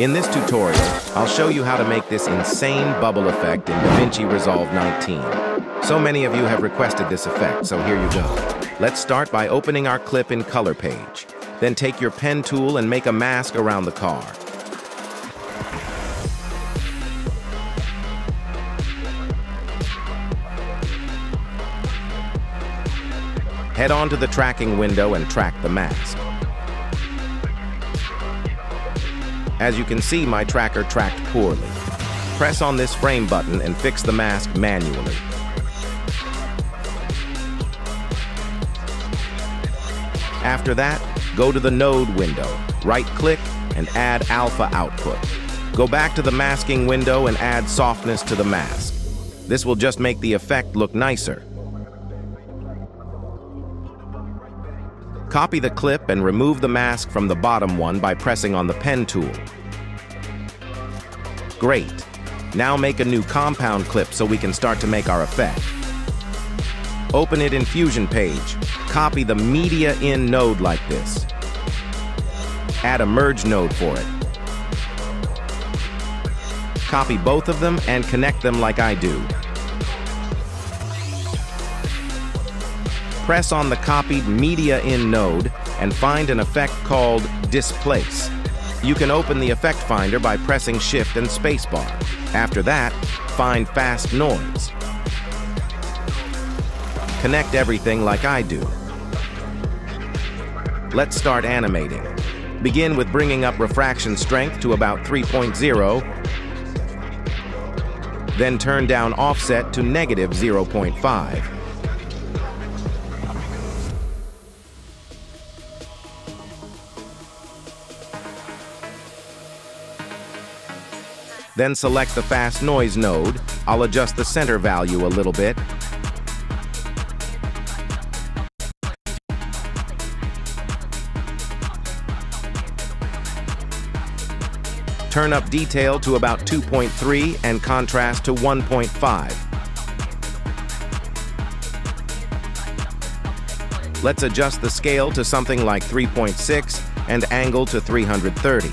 In this tutorial, I'll show you how to make this insane bubble effect in DaVinci Resolve 19. So many of you have requested this effect, so here you go. Let's start by opening our clip in Color Page. Then take your pen tool and make a mask around the car. Head on to the tracking window and track the mask. As you can see, my tracker tracked poorly. Press on this frame button and fix the mask manually. After that, go to the node window, right-click, and add alpha output. Go back to the masking window and add softness to the mask. This will just make the effect look nicer. Copy the clip and remove the mask from the bottom one by pressing on the pen tool. Great. Now make a new compound clip so we can start to make our effect. Open it in Fusion Page. Copy the Media In node like this. Add a merge node for it. Copy both of them and connect them like I do. Press on the copied Media In node and find an effect called Displace. You can open the effect finder by pressing Shift and Spacebar. After that, find Fast Noise. Connect everything like I do. Let's start animating. Begin with bringing up refraction strength to about 3.0, then turn down offset to negative 0.5. Then select the Fast Noise node. I'll adjust the center value a little bit. Turn up detail to about 2.3 and contrast to 1.5. Let's adjust the scale to something like 3.6 and angle to 330.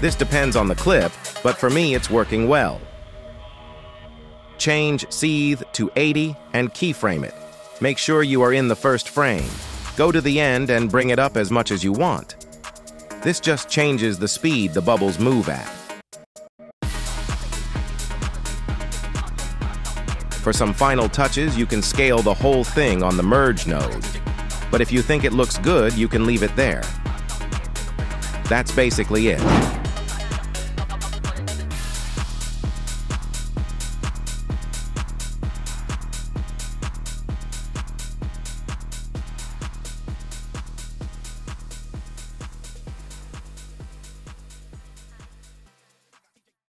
This depends on the clip, but for me it's working well. Change Seethe to 80 and keyframe it. Make sure you are in the first frame. Go to the end and bring it up as much as you want. This just changes the speed the bubbles move at. For some final touches, you can scale the whole thing on the merge node. But if you think it looks good, you can leave it there. That's basically it.